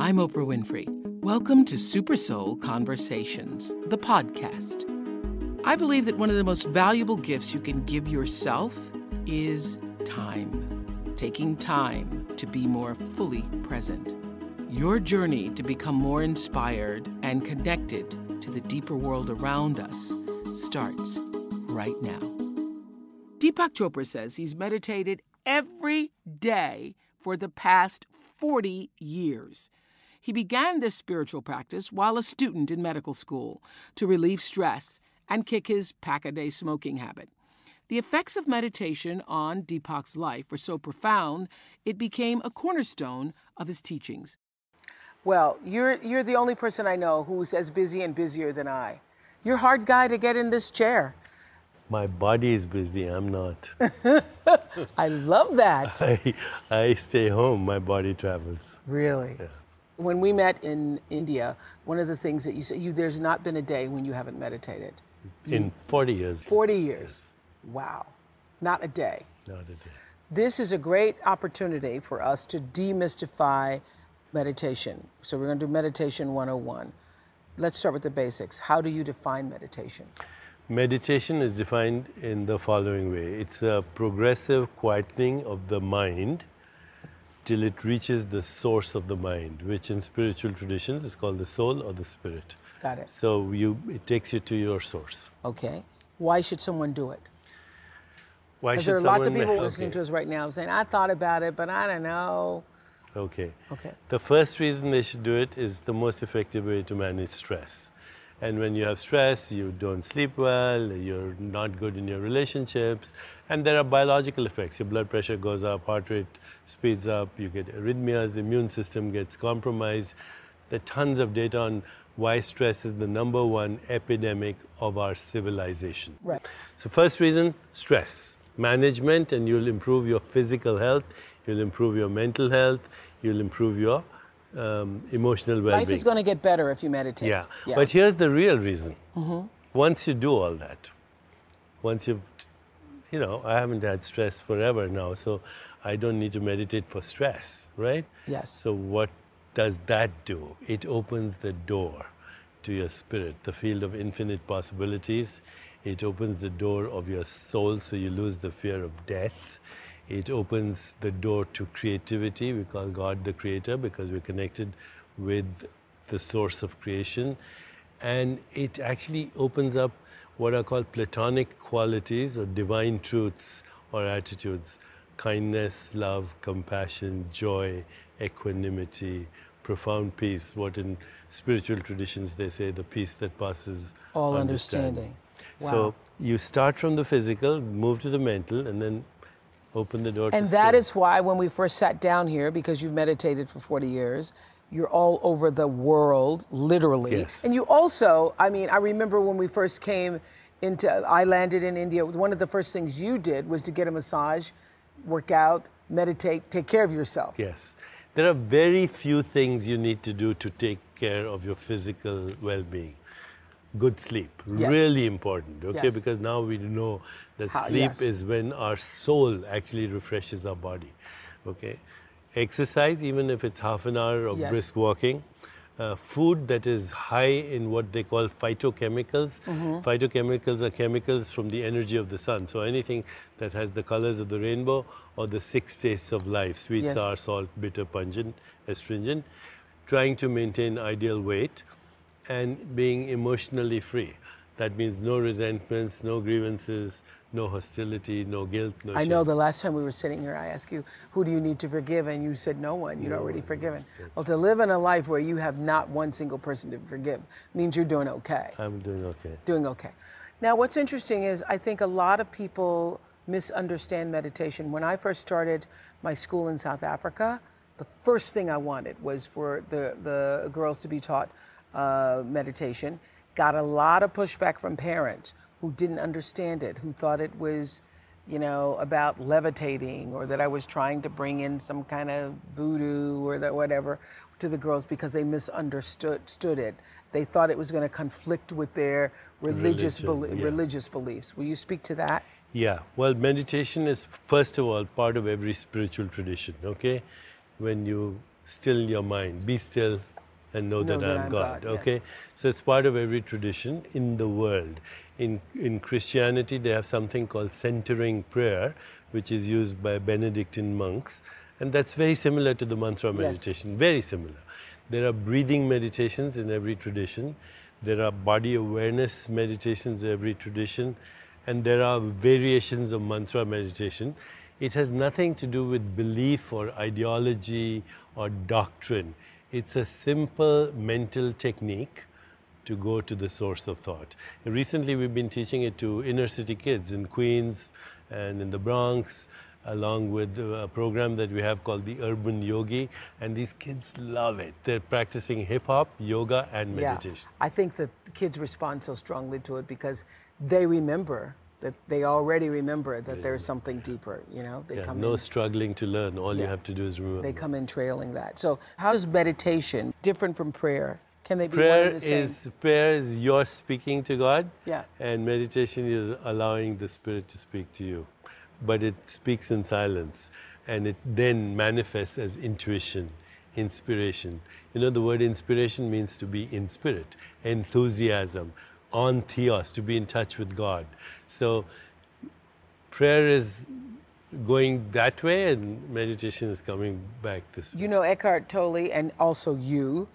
I'm Oprah Winfrey. Welcome to Super Soul Conversations, the podcast. I believe that one of the most valuable gifts you can give yourself is time. Taking time to be more fully present. Your journey to become more inspired and connected to the deeper world around us starts right now. Deepak Chopra says he's meditated every day for the past 40 years. He began this spiritual practice while a student in medical school to relieve stress and kick his pack a day smoking habit. The effects of meditation on Deepak's life were so profound, it became a cornerstone of his teachings. Well, you're, you're the only person I know who's as busy and busier than I. You're a hard guy to get in this chair. My body is busy, I'm not. I love that. I, I stay home, my body travels. Really? Yeah. When we met in India, one of the things that you said, you, there's not been a day when you haven't meditated. In 40 years. 40 years. Wow. Not a day. Not a day. This is a great opportunity for us to demystify meditation. So we're going to do meditation 101. Let's start with the basics. How do you define meditation? Meditation is defined in the following way it's a progressive quietening of the mind till it reaches the source of the mind, which in spiritual traditions is called the soul or the spirit. Got it. So you, it takes you to your source. Okay. Why should someone do it? Why Because should there are lots of people listening to us right now saying, I thought about it, but I don't know. Okay. Okay. The first reason they should do it is the most effective way to manage stress. And when you have stress, you don't sleep well, you're not good in your relationships, and there are biological effects. Your blood pressure goes up, heart rate speeds up, you get arrhythmias, the immune system gets compromised. There are tons of data on why stress is the number one epidemic of our civilization. Right. So, first reason stress management, and you'll improve your physical health, you'll improve your mental health, you'll improve your um, emotional well-being. Life is going to get better if you meditate. yeah. but here's the real reason. Mm-hmm. Once you do all that, once you've, you know, I haven't had stress forever now, so I don't need to meditate for stress, right? Yes. So, what does that do? It opens the door to your spirit, the field of infinite possibilities. It opens the door of your soul so you lose the fear of death. It opens the door to creativity. We call God the creator because we're connected with the source of creation. And it actually opens up what are called platonic qualities or divine truths or attitudes kindness, love, compassion, joy, equanimity, profound peace, what in spiritual traditions they say the peace that passes All understanding. Wow. So you start from the physical, move to the mental, and then open the door And to that spirit. is why when we first sat down here, because you've meditated for 40 years, you're all over the world, literally. Yes. And you also, I mean, I remember when we first came into, I landed in India, one of the first things you did was to get a massage, work out, meditate, take care of yourself. Yes. There are very few things you need to do to take care of your physical well being. Good sleep, Yes. really important, okay? Yes. Because now we know that How- sleep yes. is when our soul actually refreshes our body, okay? Exercise, even if it's half an hour of Yes. brisk walking. Uh, food that is high in what they call phytochemicals. Mm-hmm. Phytochemicals are chemicals from the energy of the sun. So anything that has the colors of the rainbow or the six tastes of life sweet, Yes. sour, salt, bitter, pungent, astringent. Trying to maintain ideal weight and being emotionally free. That means no resentments, no grievances, no hostility, no guilt, no I shame. know the last time we were sitting here, I asked you, who do you need to forgive? And you said no one. You'd already forgiven. Well, to live in a life where you have not one single person to forgive means you're doing okay. I'm doing okay. Doing okay. Now, what's interesting is I think a lot of people misunderstand meditation. When I first started my school in South Africa, the first thing I wanted was for the, the girls to be taught uh, meditation. Got a lot of pushback from parents who didn't understand it, who thought it was, you know, about levitating or that I was trying to bring in some kind of voodoo or that whatever to the girls because they misunderstood stood it. They thought it was going to conflict with their religious Religion, beli- yeah. religious beliefs. Will you speak to that? Yeah, well, meditation is first of all part of every spiritual tradition, okay? When you still your mind. Be still and know, Know that, that I'm I'm God. God, yes. Okay? So it's part of every tradition in the world. In, in Christianity, they have something called centering prayer, which is used by Benedictine monks. And that's very similar to the mantra meditation, very similar. There are breathing meditations in every tradition, there are body awareness meditations in every tradition, and there are variations of mantra meditation. It has nothing to do with belief or ideology or doctrine. It's a simple mental technique to go to the source of thought. Recently, we've been teaching it to inner city kids in Queens and in the Bronx, along with a program that we have called the Urban Yogi. And these kids love it. They're practicing hip hop, yoga, and meditation. Yeah. I think that the kids respond so strongly to it because they remember that they already remember that there's something deeper, you know? They Yeah, come no in struggling to learn. All you have to do is remember. they come in trailing that. So how does meditation different from prayer? Can they be one prayer the same? is prayer is your speaking to God, Yeah. and meditation is allowing the Spirit to speak to you. But it speaks in silence, and it then manifests as intuition, inspiration. You know, the word inspiration means to be in spirit, enthusiasm, en theos, to be in touch with God. So prayer is going that way, and meditation is coming back this way. You know, Eckhart Tolle and also you,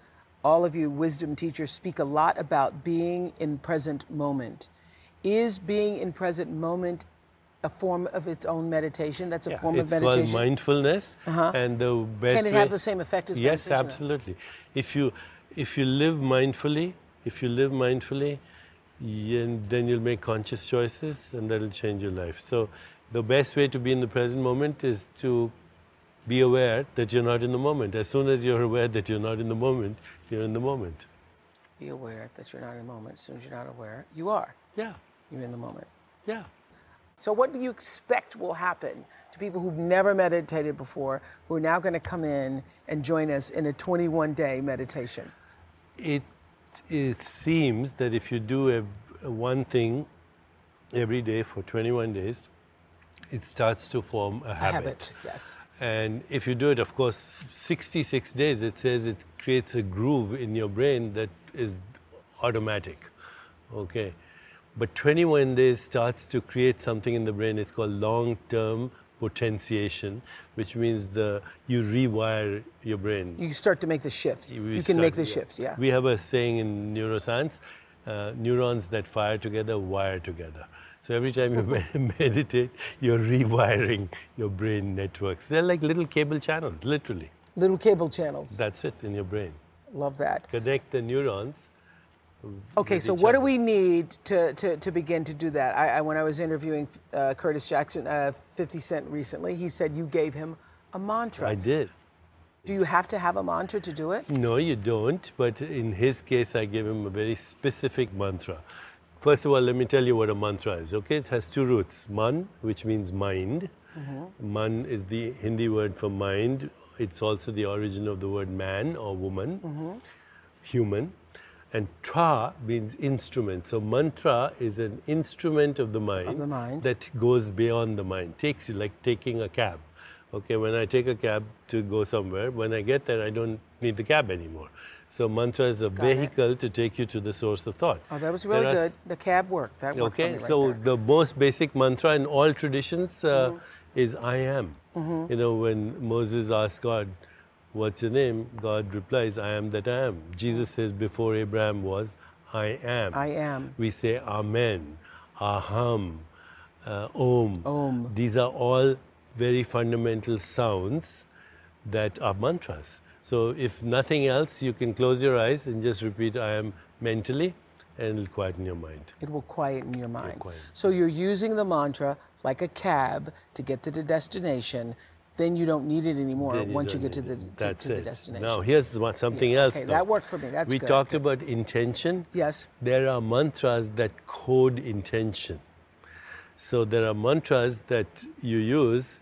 all of you wisdom teachers speak a lot about being in present moment. Is being in present moment a form of its own meditation? That's a Yeah, form of meditation. It's called mindfulness, Uh-huh. and the best Can it way, have the same effect as Yes, meditation, Yes, absolutely. If you if you live mindfully, if you live mindfully, y- then you'll make conscious choices, and that'll change your life. So, the best way to be in the present moment is to be aware that you're not in the moment. As soon as you're aware that you're not in the moment, you're in the moment. Be aware that you're not in the moment. As soon as you're not aware, you are. Yeah, You're in the moment. yeah. So, what do you expect will happen to people who've never meditated before, who are now going to come in and join us in a 21 day meditation? it, it seems that if you do ev- one thing every day for 21 days, it starts to form a A habit. habit, yes. And if you do it, of course, 66 days, it says it creates a groove in your brain that is automatic. Okay. But 21 days starts to create something in the brain. It's called long term potentiation, which means the you rewire your brain. You start to make the shift. We You can make start- the shift, yeah. We have a saying in neuroscience uh, neurons that fire together wire together. So every time you me- meditate, you're rewiring your brain networks. They're like little cable channels, literally. Little cable channels. That's it in your brain. Love that. Connect the neurons. Okay, so what do we need to, to, to begin to do that? I, I, when I was interviewing uh, Curtis Jackson, uh, 50 Cent recently, he said you gave him a mantra. I did. Do you have to have a mantra to do it? No, you don't. But in his case, I gave him a very specific mantra. First of all, let me tell you what a mantra is. Okay, it has two roots. Man, which means mind. Man is the Hindi word for mind. It's also the origin of the word man or woman, human. And tra means instrument. So mantra is an instrument of the mind, the mind. that goes beyond the mind. Takes you like taking a cab. Okay, when I take a cab to go somewhere, when I get there, I don't need the cab anymore. So mantra is a it. vehicle to take you to the source of thought. Oh, that was really are good. The cab worked. That worked Okay, right so there. the most basic mantra in all traditions uh, Mm-hmm. is I am. You know, when Moses asked God, What's your name? God replies, I am that I am. Jesus says, Before Abraham was, I am. I am. We say Amen, Aham, uh, Om. Om. These are all very fundamental sounds that are mantras. So, if nothing else, you can close your eyes and just repeat I am mentally, and it'll quieten your mind. It will quieten your mind. quieten. So you're using the mantra like a cab to get to the destination. Then you don't need it anymore you once you get to the to, to the destination. Now, here's one, something else. okay, though. that worked for me. That's we good. talked about intention. Yes. There are mantras that code intention. So there are mantras that you use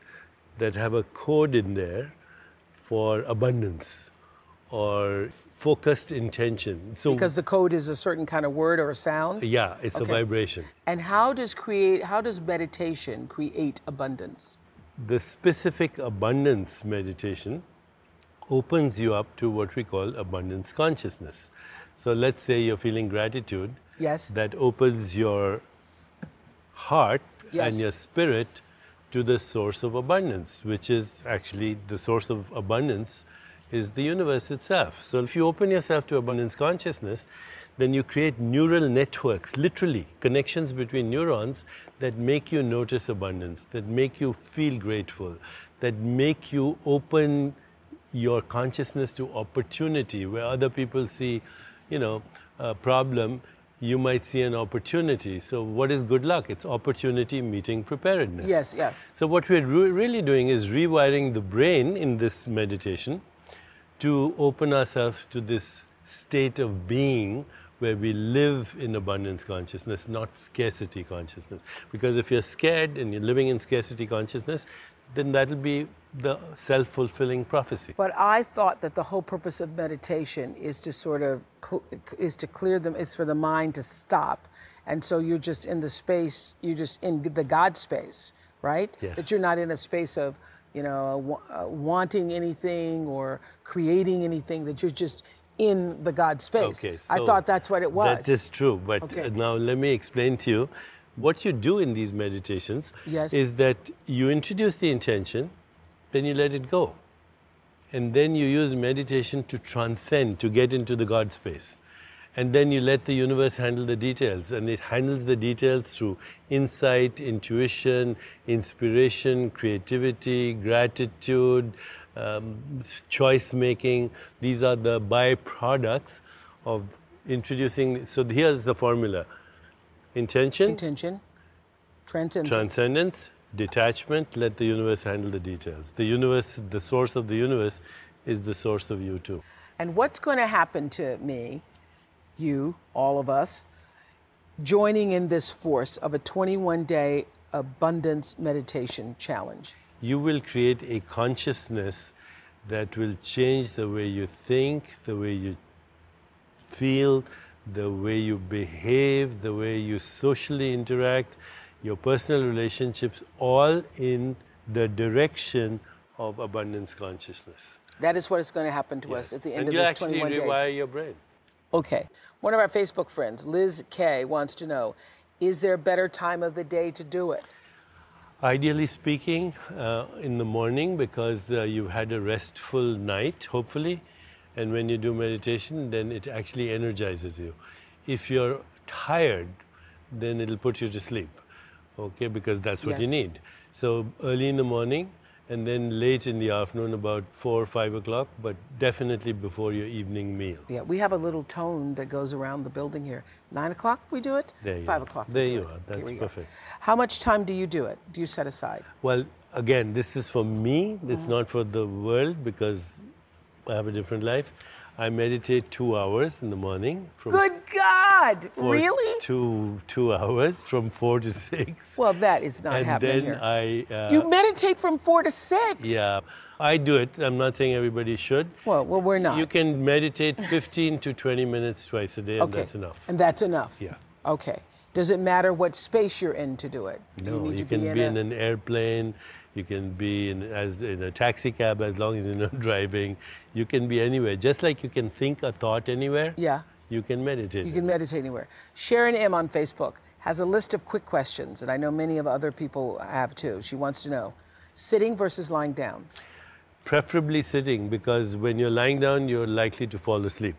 that have a code in there for abundance or focused intention. So Because the code is a certain kind of word or a sound. yeah, it's a vibration. And how does create how does meditation create abundance? The specific abundance meditation opens you up to what we call abundance consciousness. So let's say you're feeling gratitude. Yes. That opens your heart Yes. and your spirit to the source of abundance, which is actually the source of abundance is the universe itself. So if you open yourself to abundance consciousness, then you create neural networks, literally connections between neurons that make you notice abundance, that make you feel grateful, that make you open your consciousness to opportunity where other people see, you know, a problem, you might see an opportunity. So what is good luck? It's opportunity meeting preparedness. Yes, yes. So what we're re- really doing is rewiring the brain in this meditation to open ourselves to this state of being where we live in abundance consciousness, not scarcity consciousness. Because if you're scared and you're living in scarcity consciousness, then that'll be the self fulfilling prophecy. But I thought that the whole purpose of meditation is to sort of is to clear them is for the mind to stop, and so you're just in the space you're just in the God space, right? Yes. That you're not in a space of you know uh, wanting anything or creating anything. That you're just in the God space. Okay, I thought that's what it was. That is true, but Okay. uh, now let me explain to you what you do in these meditations Yes. is that you introduce the intention, then you let it go. And then you use meditation to transcend, to get into the God space. And then you let the universe handle the details. And it handles the details through insight, intuition, inspiration, creativity, gratitude, um, choice making. These are the byproducts of introducing. So here's the formula intention, intention, transcendence. transcendence, detachment, let the universe handle the details. The universe, the source of the universe, is the source of you too. And what's going to happen to me, you, all of us, joining in this force of a 21 day abundance meditation challenge? You will create a consciousness that will change the way you think, the way you feel, the way you behave, the way you socially interact, your personal relationships, all in the direction of abundance consciousness. That is what is going to happen to us at the end and of you this actually 21 rewire days. your brain. Okay. One of our Facebook friends, Liz K, wants to know Is there a better time of the day to do it? Ideally speaking, uh, in the morning because uh, you've had a restful night, hopefully, and when you do meditation, then it actually energizes you. If you're tired, then it'll put you to sleep, okay, because that's what you need. So early in the morning and then late in the afternoon, about four or five o'clock, but definitely before your evening meal. Yeah, we have a little tone that goes around the building here. Nine o'clock we do it? There you Five o'clock. we There you are. That's we go. perfect. How much time do you do it? Do you set aside? Well, again, this is for me. It's Uh-huh. not for the world because I have a different life. I meditate two hours in the morning. From Good God! really? Two two hours from four to six. Well, that is not and happening then here. I. Uh, you meditate from four to six. yeah, I do it. I'm not saying everybody should. Well, well, we're not. You can meditate 15 to 20 minutes twice a day, and okay. that's enough. And that's enough. Yeah. Okay. Does it matter what space you're in to do it? Do No, need you, to can be be, in, in, a, an airplane. You can be in as in a taxi cab as long as you're not driving. You can be anywhere. Just like you can think a thought anywhere. Yeah. You can meditate. You can meditate anywhere. Sharon M on Facebook has a list of quick questions, and I know many of other people have too. She wants to know sitting versus lying down. Preferably sitting because when you're lying down, you're likely to fall asleep.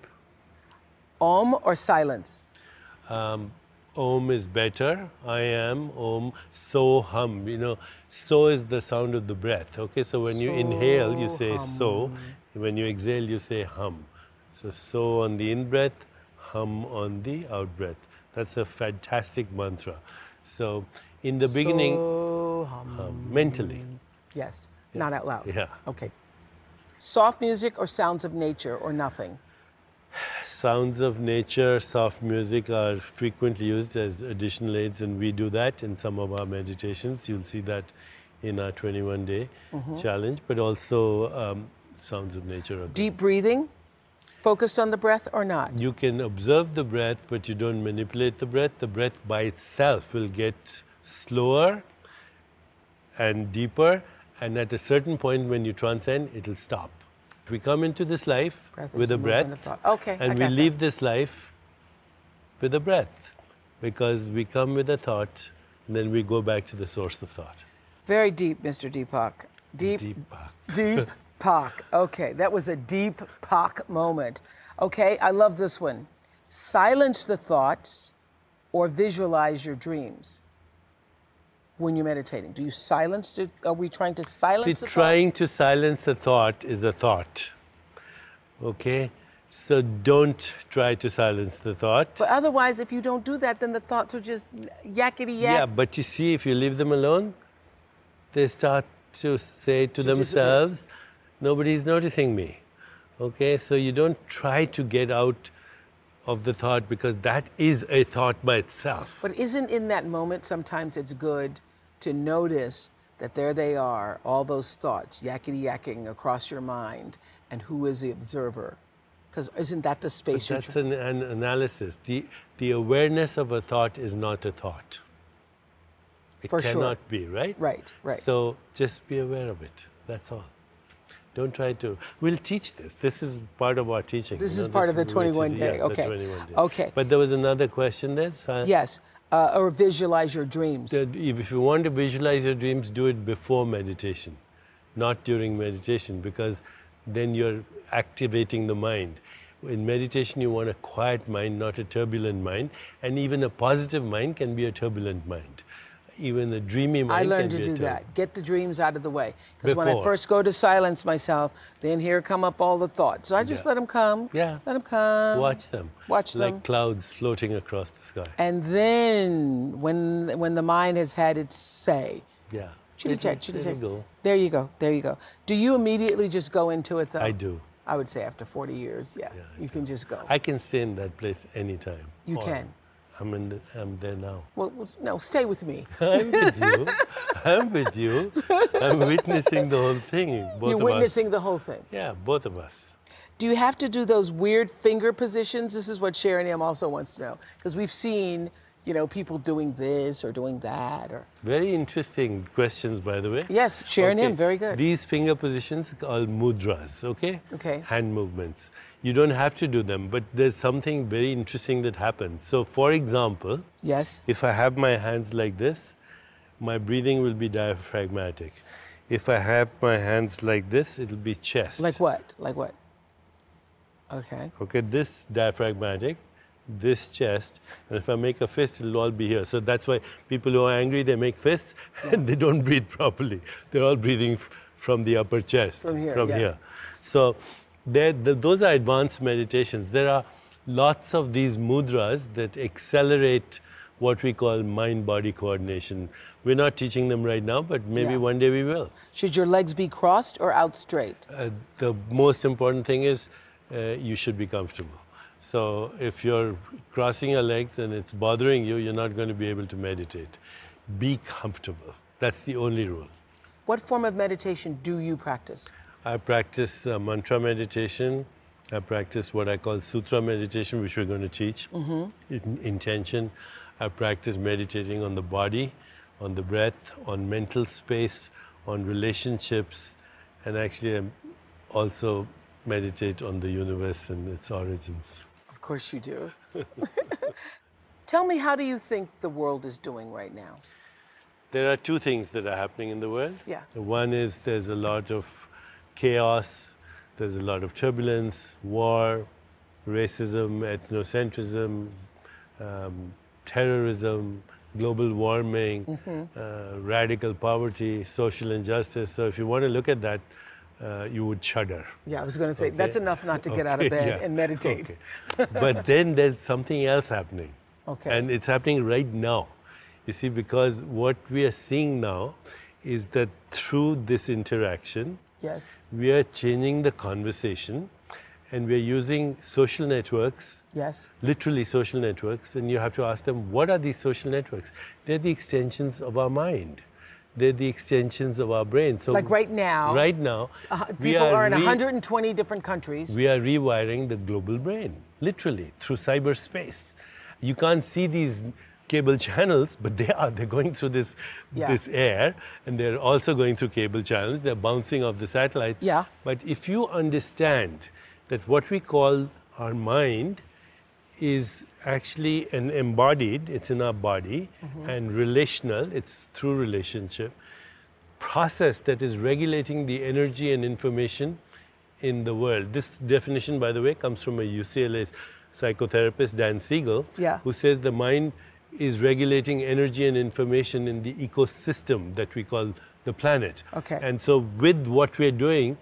Om or silence? Um, Om is better. I am Om. So hum. You know, so is the sound of the breath. Okay, so when you inhale, you say so. When you exhale, you say hum. So so on the in breath, hum on the out breath. That's a fantastic mantra. So in the beginning, So hum. um, mentally, Yes, not out loud. Yeah. Okay. Soft music or sounds of nature or nothing? Sounds of nature, soft music are frequently used as additional aids, and we do that in some of our meditations. You'll see that in our 21 day challenge, but also um, sounds of nature. Deep breathing, focused on the breath or not? You can observe the breath, but you don't manipulate the breath. The breath by itself will get slower and deeper, and at a certain point when you transcend, it'll stop. We come into this life Breath with a breath. Okay, and we got that. leave this life with a breath, because we come with a thought, and then we go back to the source of thought. Very deep, Mr. Deepak. Deep, Deepak. deep Pak. Okay, that was a deep Pak moment. Okay, I love this one. Silence the thoughts or visualize your dreams when you're meditating. Do you silence it? Are we trying to silence See, the trying thoughts? to silence the thought is the thought. Okay? So don't try to silence the thought. But otherwise, if you don't do that, then the thoughts are just yakety yak. Yeah, but you see, if you leave them alone, they start to say to, To themselves, nobody's noticing me. Okay, so you don't try to get out of the thought because that is a thought by itself. But isn't in that moment sometimes it's good to notice that there they are, all those thoughts yakety yakking across your mind, and who is the observer? Because isn't that the space you're That's an, an analysis. The, the awareness of a thought is not a thought. It For sure. cannot be, right? Right, right. So just be aware of it. That's all. Don't try to. We'll teach this. This is part of our teaching. This you is know, part of the 21 teaching- day, yeah, okay. The 21 day. Okay. But there was another question there. So Yes, uh, or visualize your dreams. if you want to visualize your dreams, do it before meditation, not during meditation, because then you're activating the mind. In meditation, you want a quiet mind, not a turbulent mind. And even a positive mind can be a turbulent mind. Even the dreamy mind I learned to do that. Get the dreams out of the way. Because when I first go to silence myself, then here come up all the thoughts. So I just Yeah. let them come. Yeah. Let them come. Watch them. Watch like them. clouds floating across the sky. And then when when the mind has had its say, Yeah. chitty chat, There chitty you chat. go. There you go. There you go. Do you immediately just go into it though? I do. I would say after 40 years, yeah, I you can just go. I can stay in that place anytime. You can. I'm in. The, I'm there now. well, no, stay with me. I'm with you. I'm with you. I'm witnessing the whole thing. Both You're witnessing us. the whole thing. Yeah, both of us. Do you have to do those weird finger positions? This is what Sharon M also wants to know because we've seen, you know, people doing this or doing that or Very interesting questions, by the way. yes, Sharon Okay, very good. These finger positions are mudras, okay? Okay. Hand movements. You don't have to do them, but there's something very interesting that happens. So, for example, yes, if I have my hands like this, my breathing will be diaphragmatic. If I have my hands like this, it'll be chest. like what? Like what? Okay. Okay, this diaphragmatic, this chest, and if I make a fist, it'll all be here. So that's why people who are angry, they make fists and they don't breathe properly. They're all breathing from the upper chest. From here, From yeah. So there, th those are advanced meditations. There are lots of these mudras that accelerate what we call mind-body coordination. We're not teaching them right now, but maybe Yeah. one day we will. Should your legs be crossed or out straight? Uh, the most important thing is uh, you should be comfortable. So if you're crossing your legs and it's bothering you, you're not going to be able to meditate. Be comfortable. That's the only rule. What form of meditation do you practice? I practice uh, mantra meditation. I practice what I call sutra meditation, which we're going to teach. In, intention. I practice meditating on the body, on the breath, on mental space, on relationships, and actually, I also meditate on the universe and its origins. Of course you do. Tell me, how do you think the world is doing right now? There are two things that are happening in the world. Yeah. One is there's a lot of chaos, there's a lot of turbulence, war, racism, ethnocentrism, um, terrorism, global warming, Mm-hmm. uh, radical poverty, social injustice. So if you want to look at that, uh, you would shudder. Yeah, I was going to say that's enough not to get out of bed yeah. and meditate. Okay. but then there's something else happening. Okay. And it's happening right now. You see, because what we are seeing now is that through this interaction, Yes. we are changing the conversation and we are using social networks, Yes. literally social networks, and you have to ask them, what are these social networks? They're the extensions of our mind. They're the extensions of our brain. So Like right now, Right now, Uh, people are, in 120 different countries. we are rewiring the global brain, literally, through cyberspace. You can't see these cable channels, but they are they're going through this Yeah. this air, and they're also going through cable channels. They're bouncing off the satellites. Yeah. But if you understand that what we call our mind is actually an embodied, it's in our body, mm-hmm. and relational, it's through relationship, process that is regulating the energy and information in the world. This definition, by the way, comes from a UCLA psychotherapist, Dan Siegel, Yeah. who says the mind is regulating energy and information in the ecosystem that we call the planet. Okay. And so, with what we're doing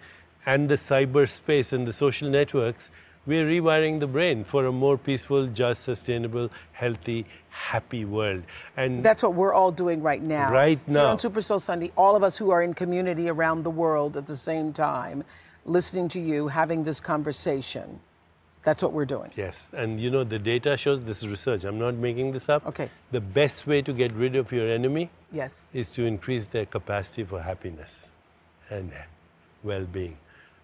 and the cyberspace and the social networks, we're rewiring the brain for a more peaceful, just, sustainable, healthy, happy world. And That's what we're all doing right now. Right Here now. on Super Soul Sunday, all of us who are in community around the world at the same time, listening to you, having this conversation. That's what we're doing. Yes, and you know, the data shows this is research. I'm not making this up. Okay. The best way to get rid of your enemy Yes. is to increase their capacity for happiness and well being.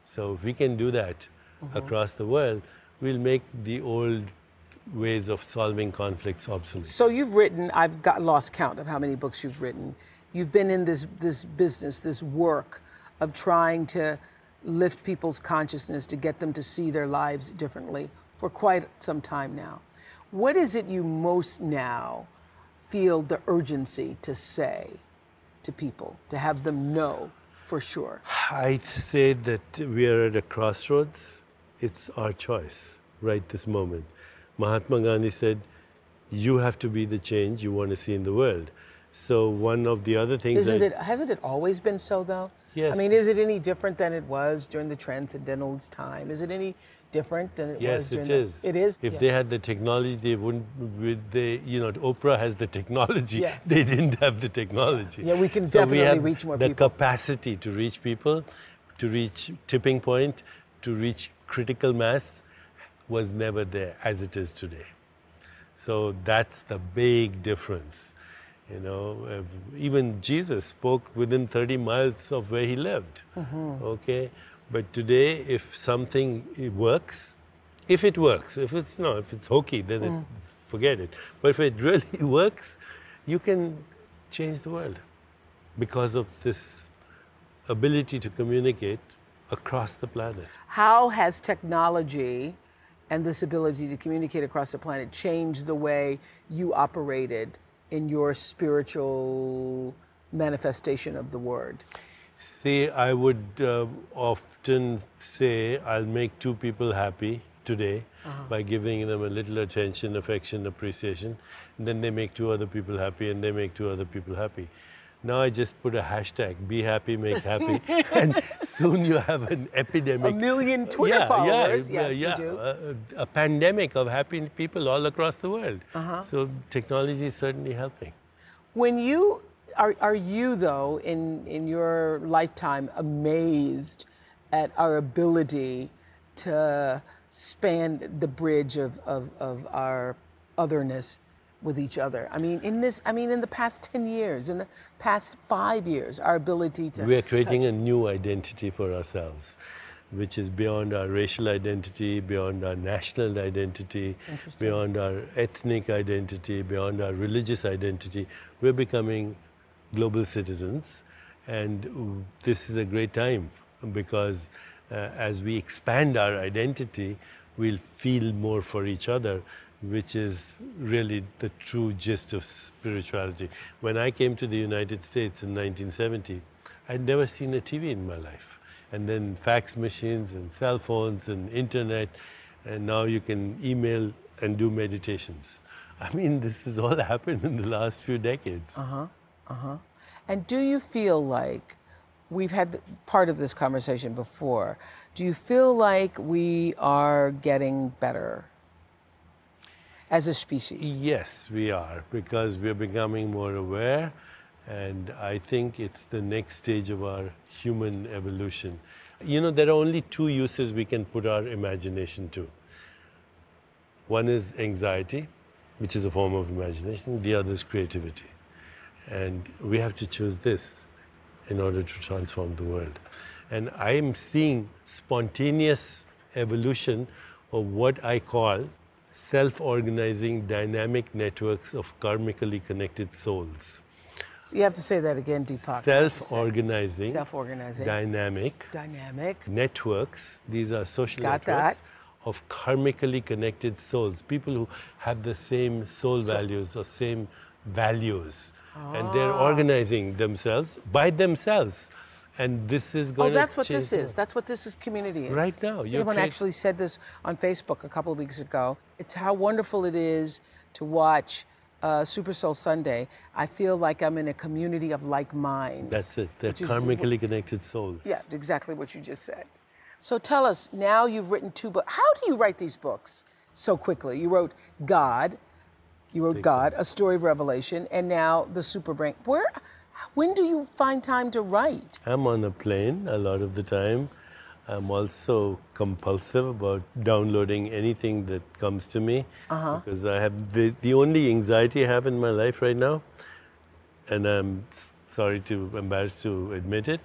So, if we can do that Mm-hmm. across the world, we'll make the old ways of solving conflicts obsolete. So you've written, I've got lost count of how many books you've written. You've been in this this business, this work of trying to lift people's consciousness to get them to see their lives differently for quite some time now. What is it you most now feel the urgency to say to people, to have them know for sure? I say that we are at a crossroads. It's our choice right this moment. Mahatma Gandhi said, You have to be the change you want to see in the world. So, one of the other things Isn't it hasn't it always been so though? Yes. I mean, is it any different than it was during the Transcendentals' time? Is it any different than it was Yes, during it the- is. It is. If Yeah. they had the technology, they wouldn't. With they, you know, Oprah has the technology. Yeah. They didn't have the technology. Yeah, we can So definitely have reach more the people. capacity to reach people, to reach tipping point, to reach critical mass, was never there as it is today. So that's the big difference. You know, even Jesus spoke within 30 miles of where he lived. Mm-hmm. Okay, but today, if something works, if it works, if it's no, if it's hokey, then it, mm. forget it. But if it really works, you can change the world because of this ability to communicate across the planet. How has technology and this ability to communicate across the planet changed the way you operated in your spiritual manifestation of the word? See, I would uh, often say I'll make two people happy today by giving them a little attention, affection, appreciation. And then they make two other people happy and they make two other people happy. Now I just put a hashtag, be happy, make happy, and soon you have an epidemic. A million Twitter yeah, followers. Yeah, Yes, you do. A, a pandemic of happy people all across the world. Uh-huh. So technology is certainly helping. When you are, are you though in in your lifetime amazed at our ability to span the bridge of, of, of our otherness with each other? I mean, in this, I mean, in the past ten years, in the past five years, our ability to We are creating touch- a new identity for ourselves, which is beyond our racial identity, beyond our national identity, beyond our ethnic identity, beyond our religious identity. We're becoming global citizens, and this is a great time because uh, as we expand our identity, we'll feel more for each other, which is really the true gist of spirituality. When I came to the United States in 1970, I'd never seen a TV in my life. And then fax machines and cell phones and internet, and now you can email and do meditations. I mean, this has all happened in the last few decades. Uh huh. Uh huh. And do you feel like we've had part of this conversation before? Do you feel like we are getting better as a species? Yes, we are, because we're becoming more aware, and I think it's the next stage of our human evolution. You know, there are only two uses we can put our imagination to. One is anxiety, which is a form of imagination, the other is creativity. And we have to choose this in order to transform the world. And I am seeing spontaneous evolution of what I call self organizing dynamic networks of karmically connected souls. So you have to say that again, Deepak. Self organizing, Self organizing. dynamic Dynamic. networks, these are social Got networks that. of karmically connected souls, people who have the same soul values or same values. And they're Ah. organizing themselves by themselves. And this is Oh, going to that's what this is. That's what this is community is. Right now, Someone actually said this on Facebook a couple of weeks ago. It's how wonderful it is to watch uh, Super Soul Sunday. I feel like I'm in a community of like minds. That's it. They're which is- karmically connected souls. Yeah, exactly what you just said. So tell us, now you've written two books. How do you write these books so quickly? You wrote God, you wrote God, A Story of Revelation, and now The Super Brain. Where, when do you find time to write? I'm on a plane a lot of the time. I'm also compulsive about downloading anything that comes to me Uh-huh. because I have the, the only anxiety I have in my life right now, and I'm sorry to embarrassed to admit it,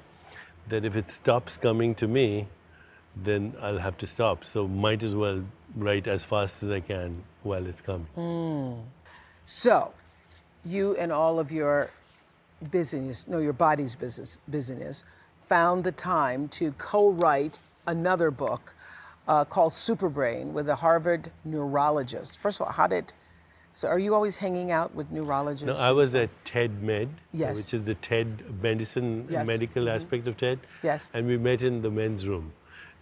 that if it stops coming to me, then I'll have to stop. So might as well write as fast as I can while it's coming. So, you and all of your business, no, your body's business, business, found the time to co-write another book uh, called Superbrain with a Harvard neurologist. First of all, how did? So, are you always hanging out with neurologists? No, I was at TED Med, Yes. which is the TED medicine Yes. Medical aspect of TED. Yes. And we met in the men's room.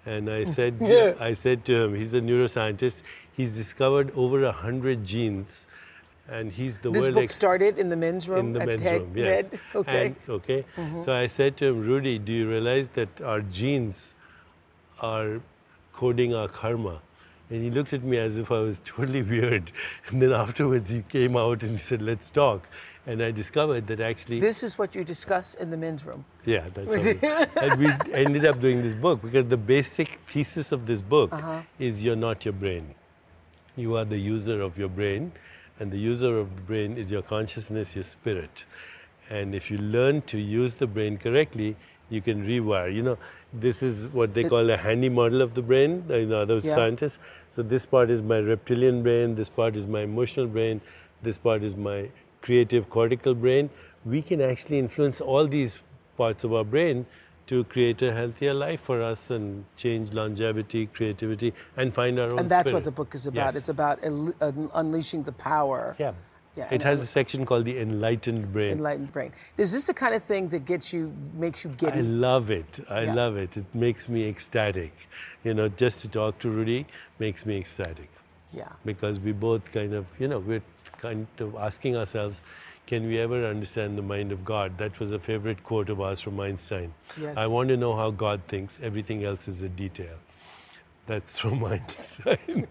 And I said, Yeah. I said to him, he's a neuroscientist. He's discovered over a hundred genes, and he's the This world book ex- started in the men's room. in the men's TED room. Yes. Okay. And, okay. So I said to him, Rudy, do you realize that our genes are coding our karma? And he looked at me as if I was totally weird. And then afterwards, he came out and he said, "Let's talk." And I discovered that actually, this is what you discuss in the men's room. yeah, that's we, and we ended up doing this book because the basic thesis of this book Uh-huh. is you're not your brain. You are the user of your brain, and the user of the brain is your consciousness, your spirit. And if you learn to use the brain correctly, you can rewire. You know, this is what they call a handy model of the brain, uh, you know, other Yeah. scientists. So this part is my reptilian brain, this part is my emotional brain, this part is my creative cortical brain. We can actually influence all these parts of our brain to create a healthier life for us and change longevity, creativity, and find our own And that's what the book is about. Yes. It's about unleashing the power. Yeah. Yeah, it has a section called the enlightened brain. Enlightened brain. Is this the kind of thing that gets you, makes you get it? I love it. I Yeah. love it. It makes me ecstatic. You know, just to talk to Rudy makes me ecstatic yeah. because we both kind of, you know, we're kind of asking ourselves, can we ever understand the mind of God? That was a favorite quote of ours from Einstein. Yes. I want to know how God thinks. Everything else is a detail. That's from Einstein.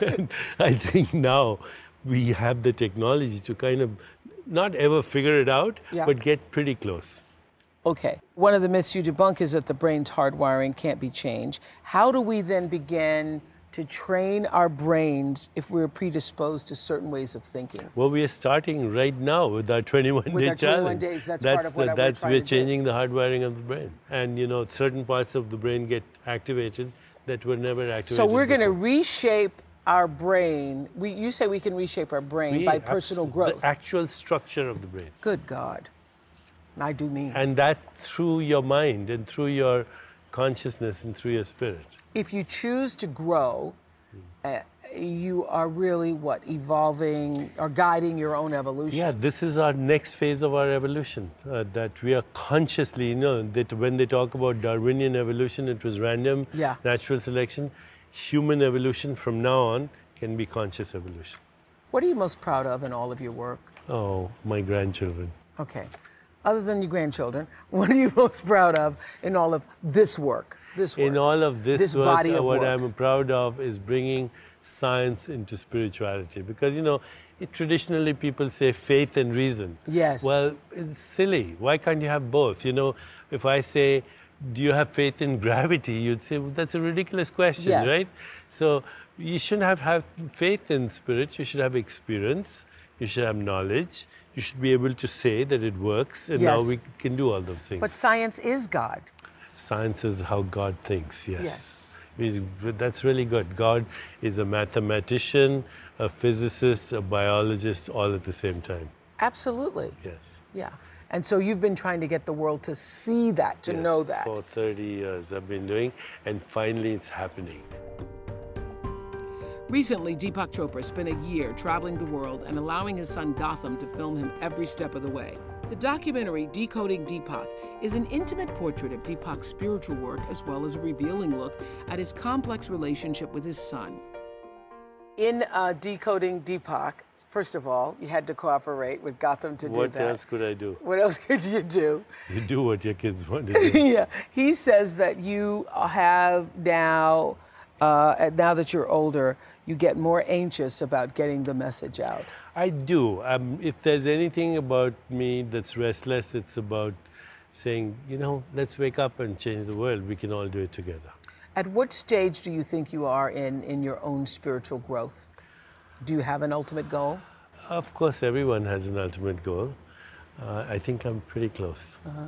and I think now we have the technology to kind of not ever figure it out, Yeah. but get pretty close. Okay. One of the myths you debunk is that the brain's hardwiring can't be changed. How do we then begin to train our brains if we're predisposed to certain ways of thinking? Well, we are starting right now with our 21 With day our 21 challenge. days, that's part of what the, we're that's we're changing the hardwiring of the brain, and you know certain parts of the brain get activated that were never activated. So we're going to reshape our brain. We, you say we can reshape our brain We by personal growth. The actual structure of the brain, Good God. I do mean. and that through your mind and through your consciousness and through your spirit. if you choose to grow, uh, you are really what evolving or guiding your own evolution. Yeah, this is our next phase of our evolution. Uh, that we are consciously, you know, that when they talk about Darwinian evolution, it was random, Yeah. natural selection. Human evolution from now on can be conscious evolution. What are you most proud of in all of your work? Oh, my grandchildren. Okay. Other than your grandchildren, what are you most proud of in all of this work? This work. In all of this, This work, body uh, of what work. I'm proud of is bringing science into spirituality. Because, you know, it, traditionally people say faith and reason. Yes. Well, it's silly. Why can't you have both? You know, if I say, do you have faith in gravity? You'd say, well, that's a ridiculous question, Yes. right? So you shouldn't have, have faith in spirit. You should have experience. You should have knowledge. You should be able to say that it works. And now we can do all those things. but science is God. Science is how God thinks, yes. Yes. We, that's really good. God is a mathematician, a physicist, a biologist, all at the same time. Absolutely. Yes. Yeah. And so you've been trying to get the world to see that, to yes, know that. For 30 years I've been doing, and finally it's happening. Recently, Deepak Chopra spent a year traveling the world and allowing his son Gotham to film him every step of the way. The documentary Decoding Deepak is an intimate portrait of Deepak's spiritual work as well as a revealing look at his complex relationship with his son. In uh, Decoding Deepak, first of all, you had to cooperate with Gotham to what do that. What else could I do? What else could you do? You do what your kids want to do. yeah. He says that you have now, uh, now that you're older, you get more anxious about getting the message out. I do. Um, if there's anything about me that's restless, it's about saying, you know, let's wake up and change the world. We can all do it together. At what stage do you think you are in, in your own spiritual growth? Do you have an ultimate goal? Of course, everyone has an ultimate goal. Uh, I think I'm pretty close. Uh-huh.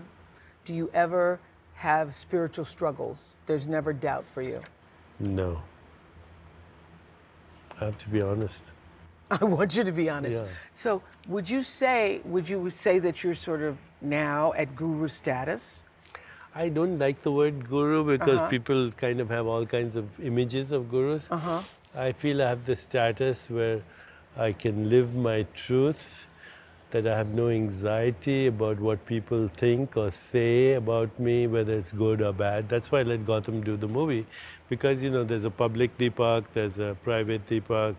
Do you ever have spiritual struggles? There's never doubt for you? No. I have to be honest. I want you to be honest. Yeah. So, would you say would you say that you're sort of now at guru status? I don't like the word guru because uh-huh. people kind of have all kinds of images of gurus. Uh-huh. I feel I have the status where I can live my truth, that I have no anxiety about what people think or say about me, whether it's good or bad. That's why I let Gotham do the movie, because you know there's a public Deepak, there's a private Deepak,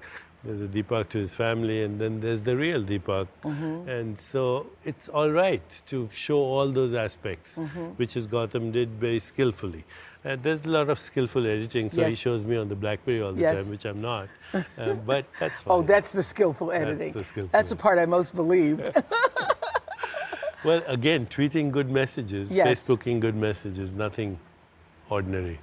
there's a Deepak to his family, and then there's the real Deepak. Mm-hmm. And so it's all right to show all those aspects, mm-hmm. which is Gotham did very skillfully. Uh, there's a lot of skillful editing, so yes. he shows me on the BlackBerry all the yes. time, which I'm not. Uh, but that's fine. Oh, that's the skillful editing. That's the, skillful that's the part I most believed. well, again, tweeting good messages, yes. Facebooking good messages, nothing ordinary.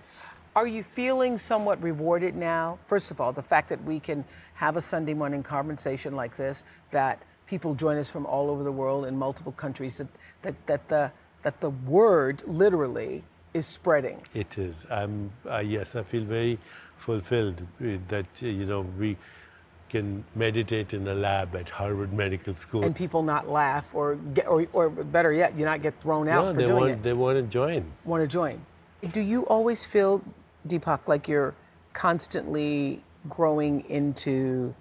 Are you feeling somewhat rewarded now? First of all, the fact that we can have a Sunday morning conversation like this, that people join us from all over the world in multiple countries, that, that, that, the, that the word literally is spreading. It is. I'm, uh, yes, I feel very fulfilled that, you know, we can meditate in a lab at Harvard Medical School. And people not laugh or, get, or, or better yet, you not get thrown out no, for they doing want, it. They want to join. Want to join. Do you always feel Deepak, like you're constantly growing into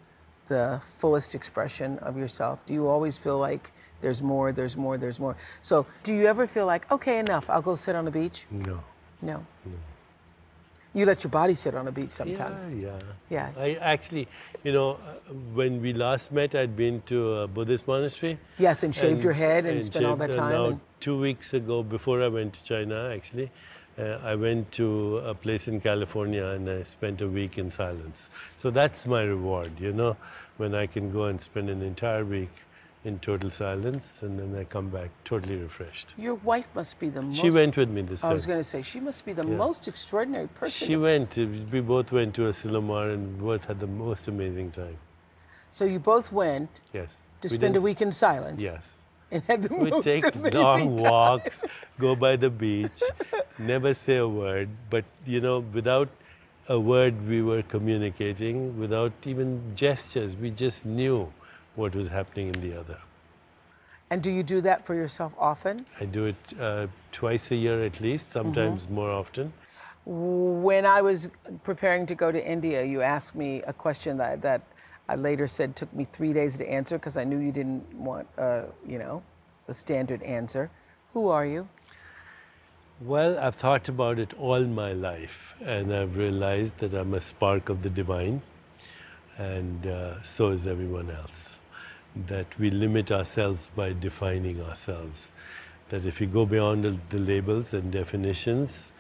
the fullest expression of yourself? Do you always feel like there's more, there's more, there's more? So, do you ever feel like, okay, enough, I'll go sit on the beach? No. No. No. You let your body sit on the beach sometimes. Yeah, yeah. Yeah. I actually, you know, uh, when we last met, I'd been to a Buddhist monastery. Yes, and shaved and, your head and, and spent all that time. Now, and... two weeks ago, before I went to China, actually, uh, I went to a place in California and I spent a week in silence. So that's my reward, you know, when I can go and spend an entire week in total silence and then I come back totally refreshed. Your wife must be the most. She went with me this I time. I was going to say, she must be the yeah. most extraordinary person. She went. We both went to Asilomar and both had the most amazing time. So you both went yes. to we spend a week in silence? Yes and had the we most take long walks, go by the beach, never say a word. But you know, without a word, we were communicating. Without even gestures, we just knew what was happening in the other. And do you do that for yourself often? I do it uh, twice a year at least, sometimes mm-hmm. more often. When I was preparing to go to India, you asked me a question that, that I later said took me three days to answer because I knew you didn't want, uh, you know, the standard answer. Who are you? Well, I've thought about it all my life, and I've realized that I'm a spark of the divine, and uh, so is everyone else. That we limit ourselves by defining ourselves. That if we go beyond the labels and definitions,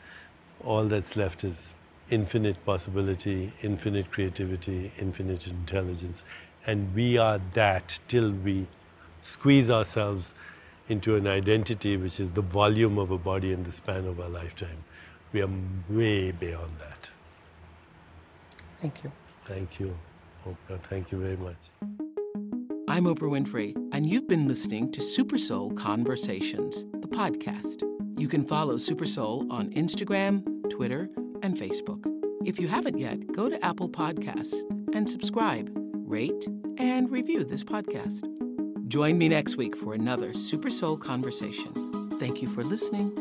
all that's left is infinite possibility, infinite creativity, infinite intelligence. And we are that till we squeeze ourselves into an identity which is the volume of a body in the span of our lifetime. We are way beyond that. Thank you. Thank you, Oprah. Thank you very much. I'm Oprah Winfrey, and you've been listening to Super Soul Conversations, the podcast. You can follow Super Soul on Instagram, Twitter, and Facebook. If you haven't yet, go to Apple Podcasts and subscribe, rate, and review this podcast. Join me next week for another Super Soul conversation. Thank you for listening.